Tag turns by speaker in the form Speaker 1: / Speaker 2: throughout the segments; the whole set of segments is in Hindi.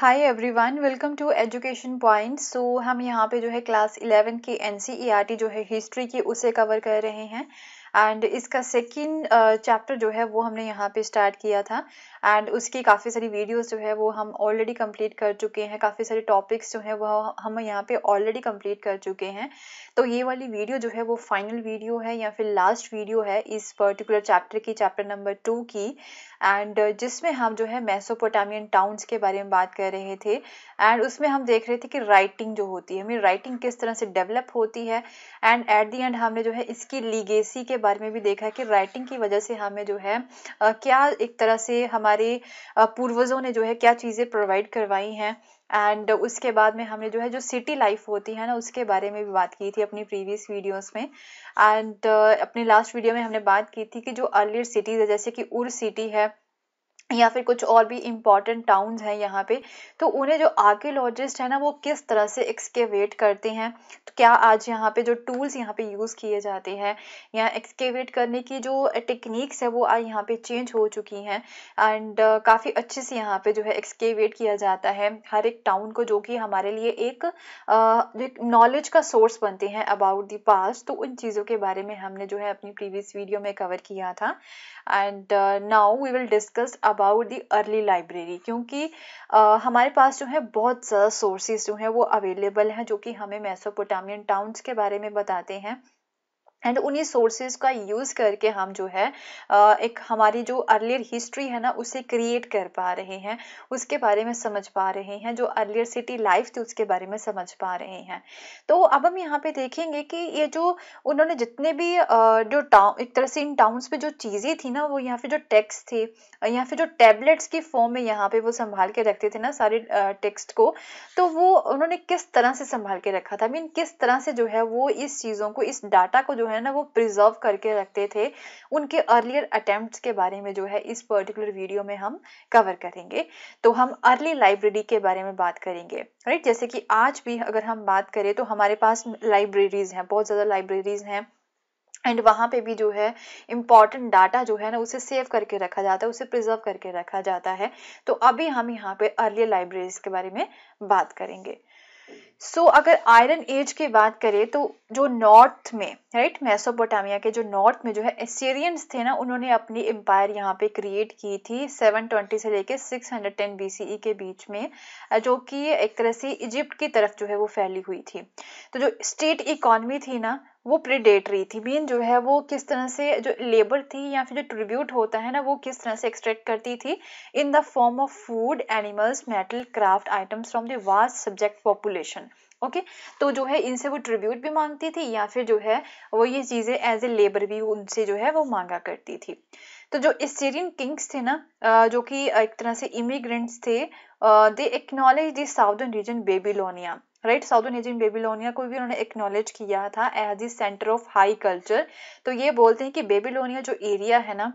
Speaker 1: Hi everyone welcome to education point so हम यहाँ पे जो है क्लास 11 की एन जो है हिस्ट्री की उसे कवर कर रहे हैं। एंड इसका सेकंड चैप्टर uh, जो है वो हमने यहाँ पे स्टार्ट किया था। एंड उसकी काफ़ी सारी वीडियोस जो है वो हम ऑलरेडी कंप्लीट कर चुके हैं। काफ़ी सारे टॉपिक्स जो है वो हम यहाँ पे ऑलरेडी कंप्लीट कर चुके हैं। तो ये वाली वीडियो जो है वो फाइनल वीडियो है या फिर लास्ट वीडियो है इस पर्टिकुलर चैप्टर की चैप्टर नंबर टू की। एंड जिसमें हम जो है मेसोपोटामियन टाउन्स के बारे में बात कर रहे थे एंड उसमें हम देख रहे थे कि राइटिंग जो होती है मेरी राइटिंग किस तरह से डेवलप होती है एंड एट दी एंड हमने जो है इसकी लीगेसी के बारे में भी देखा कि राइटिंग की वजह से हमें जो है क्या एक तरह से हमारे पूर्वजों ने जो है क्या चीज़ें प्रोवाइड करवाई हैं एंड उसके बाद में हमने जो है जो सिटी लाइफ होती है ना उसके बारे में भी बात की थी अपनी प्रीवियस वीडियोस में। एंड uh, अपनी लास्ट वीडियो में हमने बात की थी कि जो अर्लियर सिटीज़ है जैसे कि उर सिटी है या फिर कुछ और भी इंपॉर्टेंट टाउन्स हैं यहाँ पे तो उन्हें जो आर्कियोलॉजिस्ट है ना वो किस तरह से एक्सकेवेट करते हैं? तो क्या आज यहाँ पे जो टूल्स यहाँ पे यूज़ किए जाते हैं या एक्सकेवेट करने की जो टेक्निक्स है वो आज यहाँ पे चेंज हो चुकी हैं? एंड uh, काफ़ी अच्छे से यहाँ पे जो है एक्सकेवेट किया जाता है हर एक टाउन को जो कि हमारे लिए एक नॉलेज uh, का सोर्स बनते हैं अबाउट द पास्ट तो उन चीज़ों के बारे में हमने जो है अपनी प्रीवियस वीडियो में कवर किया था। And now we will discuss about the early library क्योंकि uh, हमारे पास जो है बहुत ज़्यादा सोर्सेज जो हैं वो अवेलेबल हैं जो कि हमें मेसोपोटामियन टाउन्स के बारे में बताते हैं। एंड उन्हीं सोर्सेज का यूज़ करके हम जो है एक हमारी जो अर्लियर हिस्ट्री है ना, उसे क्रिएट कर पा रहे हैं। उसके बारे में समझ पा रहे हैं, जो अर्लियर सिटी लाइफ थी, उसके बारे में समझ पा रहे हैं। तो अब हम यहाँ पे देखेंगे कि ये जो उन्होंने जितने भी जो टाउन एक तरह से इन टाउन्स पे जो चीज़ें थी ना, वो यहाँ पे जो टेक्स्ट थे या फिर जो टैबलेट्स की फॉर्म में यहाँ पे वो संभाल के रखते थे ना सारे टेक्स्ट को तो वो उन्होंने किस तरह से संभाल के रखा था? मीन किस तरह से जो है वो इस चीज़ों को, इस डाटा को जो है ना, वो प्रिजर्व करके रखते थे। उनके अर्लियर अटेम्प्ट के बारे में जो है, इस पर्टिकुलर वीडियो में हम कवर करेंगे। तो हम अर्ली लाइब्रेरी के बारे में बात करेंगे। राइट जैसे कि आज भी अगर हम बात करें तो हमारे पास लाइब्रेरीज हैं, बहुत ज़्यादा लाइब्रेरीज हैं। एंड वहाँ पे भी जो है इंपॉर्टेंट डाटा जो है ना, उसे सेव करके रखा जाता है, उसे प्रिजर्व करके रखा जाता है। तो अभी हम यहाँ पे अर्लियर लाइब्रेरीज के बारे में बात करेंगे। सो so, अगर आयरन एज की बात करें तो जो नॉर्थ में राइट मेसोपोटामिया के जो नॉर्थ में जो है एसियरियंस थे ना उन्होंने अपनी एम्पायर यहाँ पे क्रिएट की थी 720 से लेके 610 बीसीई के बीच में जो कि एक तरह से इजिप्ट की तरफ़ जो है वो फैली हुई थी। तो जो स्टेट इकोनमी थी ना वो प्रिडेटरी थी। मीन जो है वो किस तरह से जो लेबर थी या फिर जो ट्रिब्यूट होता है ना, वो किस तरह से एक्सट्रैक्ट करती थी? In the form of food animals metal craft items from the vast subject population okay तो जो है इनसे वो ट्रिब्यूट भी मांगती थी या फिर जो है वो ये चीज़ें एज ए लेबर भी उनसे जो है वो मांगा करती थी। तो जो सीरियन किंग्स थे ना जो कि एक तरह से इमिग्रेंट्स थे they acknowledge the southern region Babylonia right southern region Babylonia को भी उन्होंने एक्नॉलेज किया था as the centre of high culture तो ये बोलते हैं कि बेबीलोनिया जो एरिया है ना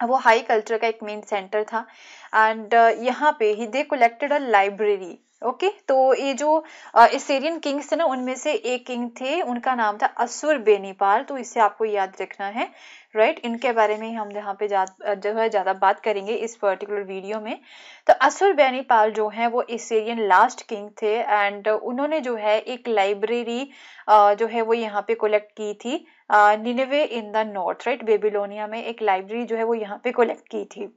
Speaker 1: वो हाई कल्चर का एक मेन सेंटर था. एंड uh, यहाँ पे ही they collected a library okay? okay, तो ये जो एसेरियन किंग्स थे ना उनमें से एक किंग थे उनका नाम था असुर बेनीपाल तो इसे आपको याद रखना है राइट right? इनके बारे में हम यहाँ पे जो है ज़्यादा बात करेंगे इस पर्टिकुलर वीडियो में। तो असुर बेनीपाल जो है वो एसेरियन लास्ट किंग थे एंड उन्होंने जो है एक लाइब्रेरी जो है वो यहाँ पे कलेक्ट की थी Nineveh in the north right Babylonia में एक लाइब्रेरी जो है वो यहाँ पे कलेक्ट की थी।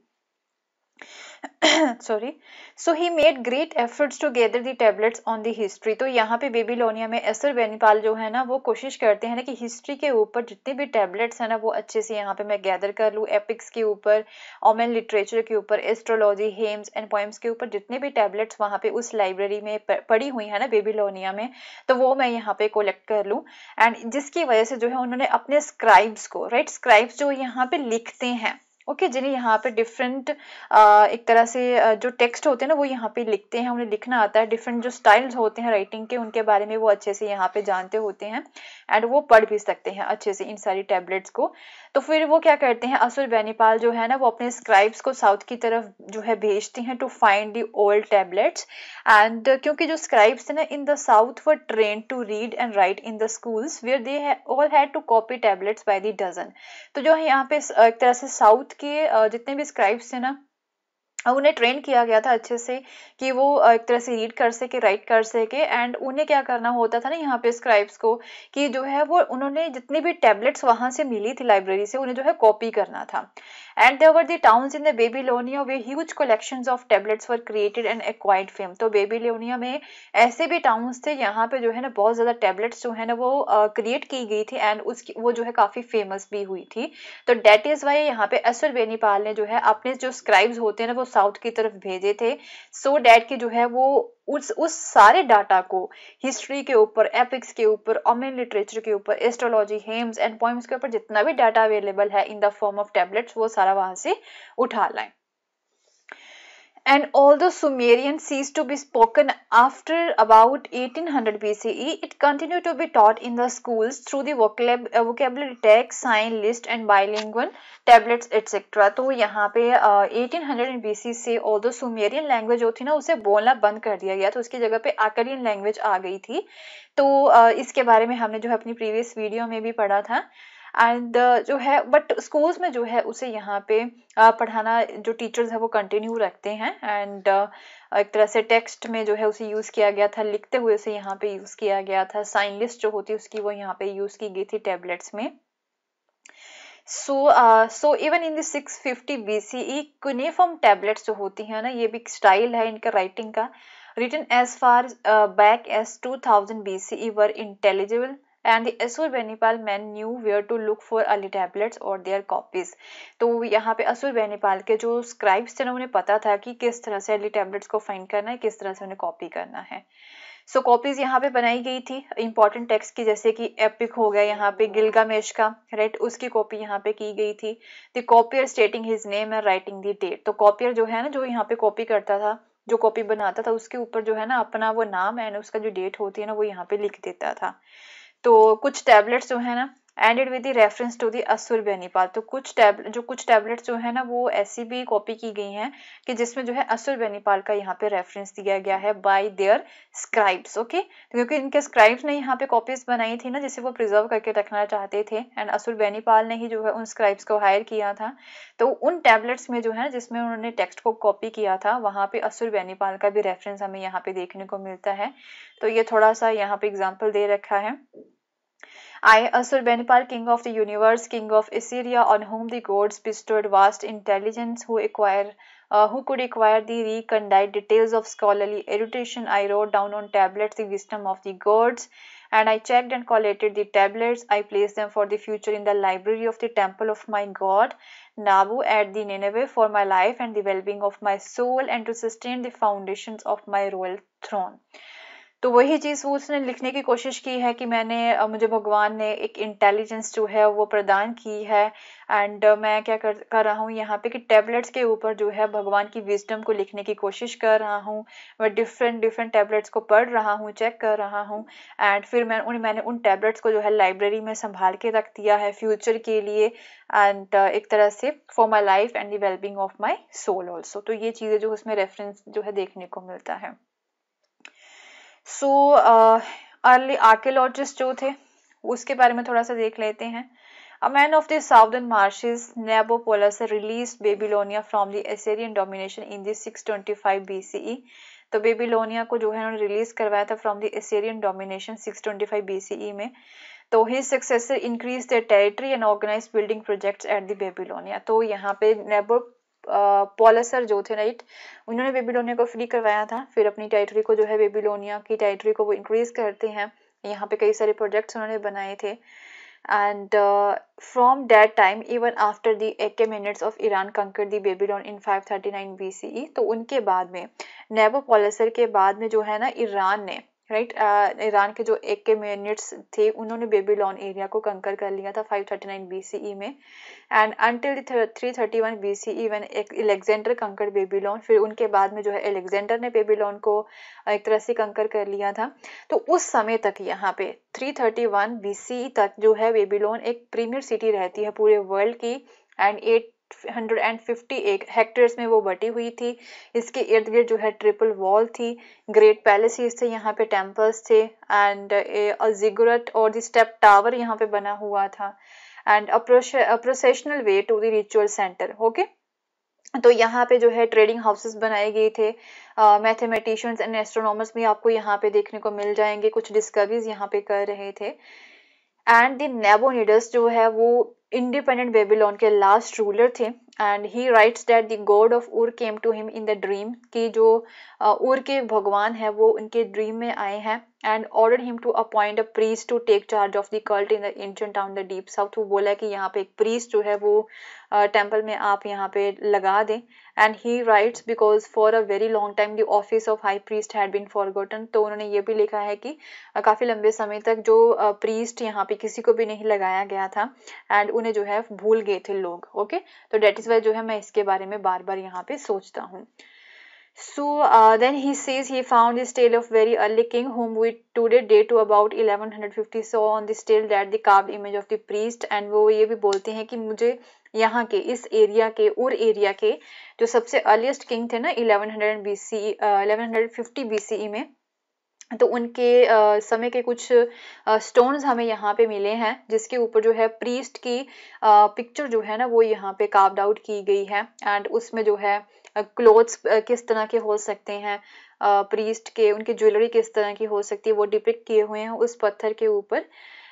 Speaker 1: Sorry so he made great efforts to gather the tablets on the history तो यहाँ पे बेबीलोनिया में एसर बेनीपाल जो है ना, वो कोशिश करते हैं ना कि हिस्ट्री के ऊपर जितने भी टेबलेट्स हैं ना, वो अच्छे से यहाँ पे मैं गैदर कर लूँ. एपिक्स के ऊपर ओमेन लिटरेचर के ऊपर एस्ट्रोलॉजी हेम्स एंड पोइम्स के ऊपर जितने भी टेबलेट्स वहाँ पे उस लाइब्रेरी में पड़ी हुई है ना बेबीलोनिया में तो वो मैं यहाँ पे कोलेक्ट कर लूँ. एंड जिसकी वजह से जो है उन्होंने अपने स्क्राइब्स को राइट स्क्राइब्स जो यहाँ पे लिखते हैं ओके, जिन्हें यहाँ पे डिफरेंट एक तरह से जो टेक्स्ट होते हैं ना, वो यहाँ पे लिखते हैं, उन्हें लिखना आता है। डिफरेंट जो स्टाइल्स होते हैं राइटिंग के, उनके बारे में वो अच्छे से यहाँ पे जानते होते हैं एंड वो पढ़ भी सकते हैं अच्छे से इन सारी टैबलेट्स को। तो फिर वो क्या करते हैं, असुर बैनीपाल जो है ना, वो अपने स्क्राइब्स को साउथ की तरफ़ जो है भेजते हैं to find the old tablets and क्योंकि जो स्क्राइब्स थे ना in the south were train to read and write in the schools where they all had to copy tablets by the dozen तो जो है यहाँ पे, एक तरह से साउथ के जितने भी स्क्राइब्स थे ना उन्हें ट्रेन किया गया था अच्छे से कि वो एक तरह से रीड कर सके राइट कर सके एंड उन्हें क्या करना होता था ना यहाँ पे स्क्राइब्स को कि जो है वो उन्होंने जितनी भी टैबलेट्स वहाँ से मिली थी लाइब्रेरी से उन्हें जो है कॉपी करना था। And there the towns in the Babylonia where huge collection of tablets were created and acquired fame तो बेबीलोनिया में ऐसे भी टाउन्स थे यहाँ पे जो है ना बहुत ज़्यादा टैबलेट्स जो है ना वो क्रिएट uh, की गई थी एंड उसकी वो जो है काफ़ी फ़ेमस भी हुई थी। तो डेट इज़ वाई यहाँ पे असर बेनीपाल ने जो है अपने जो स्क्राइब्स होते हैं ना वो साउथ की तरफ़ भेजे थे। सो so डैट की जो है वो उस उस सारे डाटा को हिस्ट्री के ऊपर एपिक्स के ऊपर ओमेन लिटरेचर के ऊपर एस्ट्रोलॉजी हेम्स एंड पॉइंट्स के ऊपर जितना भी डाटा अवेलेबल है in the form of tablets वो सारा वहाँ से उठा लाएँ। And although Sumerian ceased to be spoken after about 1800 BCE, it continued to be taught in the schools through the vocab uh, vocabulary text, sign list and bilingual tablets etc. तो यहाँ पे uh, 1800 BC से although Sumerian language जो थी ना उसे बोलना बंद कर दिया गया तो उसकी जगह पे आकलियन लैंग्वेज आ गई थी तो uh, इसके बारे में हमने जो है अपनी प्रीवियस वीडियो में भी पढ़ा था एंड uh, जो है बट स्कूल्स में जो है उसे यहाँ पे uh, पढ़ाना जो टीचर्स है वो कंटिन्यू रखते हैं। एंड uh, एक तरह से टेक्स्ट में जो है उसे यूज़ किया गया था लिखते हुए उसे यहाँ पे यूज़ किया गया था। साइन लिस्ट जो होती है उसकी वो यहाँ पे यूज़ की गई थी टेबलेट्स में। So so even in six fifty B C E cuneiform tablets जो होती हैं ना ये भी स्टाइल है इनका राइटिंग का। Written as far uh, back as 2000 BCE were intelligible and the Assur-Banipal men knew where to look for early tablets or copies तो यहाँ पे असुर बेनीपाल के जो स्क्राइब्स थे ना, उन्हें पता था कि किस तरह से अली टैबलेट्स को फाइंड करना है, किस तरह से उन्हें कॉपी करना है। सो कॉपीज यहाँ पे बनाई गई थी इंपॉर्टेंट टेक्स्ट की, जैसे कि एपिक हो गया यहाँ पे गिलगामेश का राइट उसकी कॉपी यहाँ पे की गई थी। The copier stating his name and writing the date तो कॉपियर जो है ना, जो यहाँ पे कॉपी करता था, जो कॉपी बनाता था, उसके ऊपर जो है ना, अपना वो नाम एंड उसका जो डेट होती है ना, वो यहाँ पे लिख देता था। तो कुछ टैबलेट्स जो है ना ended with reference to the Assur Banipal तो कुछ टैबलेट जो कुछ टैबलेट्स जो है ना, वो ऐसी भी कॉपी की गई हैं कि जिसमें जो है असुर बेनीपाल का यहाँ पे रेफरेंस दिया गया है बाय देयर स्क्राइब्स ओके क्योंकि इनके स्क्राइब्स ने यहाँ पे कॉपीज बनाई थी ना, जिसे वो प्रिजर्व करके रखना चाहते थे एंड असुर बेनीपाल ने ही जो है उन स्क्राइब्स को हायर किया था तो उन टैबलेट्स में जो है जिसमें उन्होंने टेक्स्ट को कॉपी किया था, वहाँ पे असुर बेनीपाल का भी रेफरेंस हमें यहाँ पे देखने को मिलता है। तो ये थोड़ा सा यहाँ पे एग्ज़ाम्पल दे रखा है। I, Assurbanipal, king of the universe, king of Assyria, on whom the gods bestowed vast intelligence, who acquire uh, who could acquire the recondite details of scholarly erudition. I wrote down on tablets the wisdom of the gods, and I checked and collated the tablets. I placed them for the future in the library of the temple of my god, Nabu, at the Nineveh, for my life and the well-being of my soul, and to sustain the foundations of my royal throne. तो वही चीज़ वो उसने लिखने की कोशिश की है कि मैंने मुझे भगवान ने एक इंटेलिजेंस जो है वो प्रदान की है। एंड मैं क्या कर कर रहा हूँ यहाँ पे कि टैबलेट्स के ऊपर जो है भगवान की विजडम को लिखने की कोशिश कर रहा हूँ। मैं डिफरेंट डिफरेंट टैबलेट्स को पढ़ रहा हूँ चेक कर रहा हूँ। एंड फिर मैं उन, मैंने उन टैबलेट्स को जो है लाइब्रेरी में संभाल के रख दिया है फ्यूचर के लिए। एंड एक तरह से for my life and the of my soul also तो ये चीज़ें जो उसमें रेफरेंस जो है देखने को मिलता है। सो अर्ली आर्कियोलॉजिस्ट जो थे उसके बारे में थोड़ा सा देख लेते हैं। A man of the southern marshes, Nabopolassar released Babylonia from the Assyrian domination in the 625 BCE. तो बेबीलोनिया को जो है उन्होंने रिलीज़ करवाया था from the Assyrian domination 625 BCE में। तो he successor increase the territory and organise building projects at the Babylonia तो यहाँ पे नेबो पॉलसर जो थे राइट उन्होंने बेबीलोनिया को फ्री करवाया था। फिर अपनी टेरिटरी को जो है बेबीलोनिया की टेरिटरी को वो इंक्रीज करते हैं। यहाँ पे कई सारे प्रोजेक्ट्स उन्होंने बनाए थे। And from that time even after the Achaemenids of Iran conquer the Babylon in 539 BCE तो उनके बाद में नेबो पॉलिसर के बाद में जो है ना ईरान ने राइट? ईरान के जो एक के मिनट्स थे, उन्होंने बेबीलोन एरिया को कंकर कर लिया था 539 बीसीई में and until 331 BCE when Alexander conquer Babylon फिर उनके बाद में जो है एलेक्जेंडर ने बेबीलोन को एक तरह से कंकर कर लिया था तो उस समय तक यहाँ पे 331 बीसीई तक जो है बेबीलोन एक प्रीमियर सिटी रहती है पूरे वर्ल्ड की एंड एट 150 हेक्टेयर्स में वो बटी हुई थी। इसके इर्द गिर्द जो है ट्रिपल वॉल थी। ग्रेट पैलेसेस थे, यहाँ पे टेम्पल्स थे। एंड जिगुरट और द स्टेप टावर यहाँ पे बना हुआ था। And processional way to the ritual centre okay तो यहाँ पे जो है ट्रेडिंग हाउसेस बनाए गए थे। मैथमेटिशियंस एंड एस्ट्रोनॉमर्स भी आपको यहाँ पे देखने को मिल जाएँगे। कुछ डिस्कवरीज यहाँ पे कर रहे थे। एंड द नेबोनिडस जो है वो इंडिपेंडेंट बेबीलोन के लास्ट रूलर थे and he writes that the god of Ur came to him in the dream कि जो उर के भगवान है, वो उनके ड्रीम में आए हैं and order him to appoint a priest to take charge of the cult in the ancient town the deep south वो बोला कि यहाँ पे एक प्रीस्ट जो है वो टेंपल में आप यहाँ पे लगा दें and he writes because for a very long time the office of high priest had been forgotten तो उन्होंने ये भी लिखा है कि काफ़ी लंबे समय तक जो प्रीस्ट यहाँ पे किसी को भी नहीं लगाया गया था एंड उन्हें जो है भूल गए थे लोग ओके तो डेट इज़ वाई जो है मैं इसके बारे में बार बार यहाँ पे सोचता हूँ So uh, then he says he found this tale of very early king whom we today date to about 1150 so on this tale that the carved image of the priest and वो ये भी बोलते हैं कि मुझे यहाँ के इस एरिया के उर एरिया के जो सबसे अर्लीस्ट किंग थे ना 1100 BC uh, 1150 BCE में तो उनके आ, समय के कुछ स्टोन्स हमें यहाँ पे मिले हैं जिसके ऊपर जो है प्रीस्ट की पिक्चर जो है ना वो यहाँ पे कार्व्ड आउट की गई है। एंड उसमें जो है क्लोथ्स किस तरह के हो सकते हैं प्रीस्ट के उनकी ज्वेलरी किस तरह की हो सकती है वो डिपिक्ट किए हुए हैं उस पत्थर के ऊपर।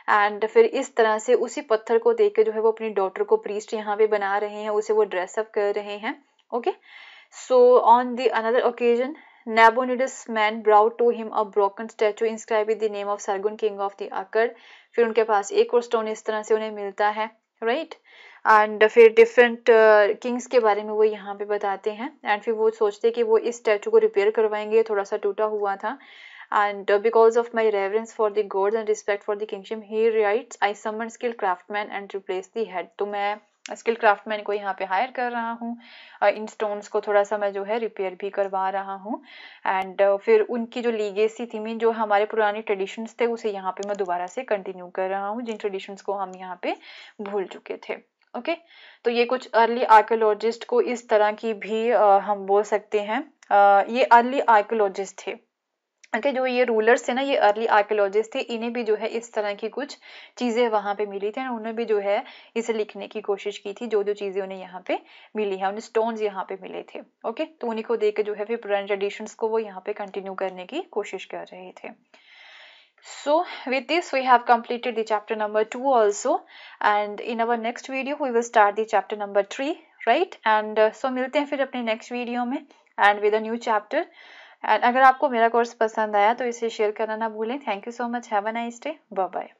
Speaker 1: एंड फिर इस तरह से उसी पत्थर को देख के जो है वो अपनी डॉटर को प्रीस्ट यहाँ पे बना रहे हैं उसे वो ड्रेसअप कर रहे हैं okay so on the another occasion Nabonidus man brought to him a broken statue inscribe with the name of Sargon king of the Akkad फिर उनके पास एक और स्टोन इस तरह से उन्हें मिलता है राइट एंड फिर डिफरेंट किंग्स uh, के बारे में वो यहाँ पे बताते हैं। एंड फिर वो सोचते हैं कि वो इस स्टैचू को रिपेयर करवाएँगे थोड़ा सा टूटा हुआ था। And because of my reverence for the gods and respect for the kingship he writes I summon skill craft man and replace the head तो मैं स्किल क्राफ्ट क्राफ्टमैन को यहाँ पे हायर कर रहा हूँ। इन स्टोन्स को थोड़ा सा मैं जो है रिपेयर भी करवा रहा हूँ। एंड uh, फिर उनकी जो लीगेसी थी मीन जो हमारे पुराने ट्रेडिशंस थे उसे यहाँ पे मैं दोबारा से कंटिन्यू कर रहा हूँ जिन ट्रेडिशंस को हम यहाँ पे भूल चुके थे। Okay okay? तो ये कुछ अर्ली आर्कोलॉजिस्ट को इस तरह की भी आ, हम बोल सकते हैं। आ, ये अर्ली आर्कोलॉजिस्ट थे। Okay, जो ये रूलर्स थे ना ये अर्ली आर्कोलॉजिस्ट थे इन्हें भी जो है इस तरह की कुछ चीज़ें वहाँ पे मिली थी उन्होंने भी जो है इसे लिखने की कोशिश की थी जो जो चीज़ें उन्हें यहाँ पे मिली है उन्हें स्टोन्स यहाँ पे मिले थे ओके तो उन्हीं को देख के जो है फिर पुराने ट्रेडिशंस को वो यहाँ पे कंटिन्यू करने की कोशिश कर रहे थे। So with this we have completed the chapter number 2 also and in our next video we will start the chapter number 3 right? And uh, so मिलते हैं फिर अपने next video में and with a new chapter and अगर आपको मेरा कोर्स पसंद आया तो इसे शेयर करना ना भूलें। Thank you so much have a nice day bye bye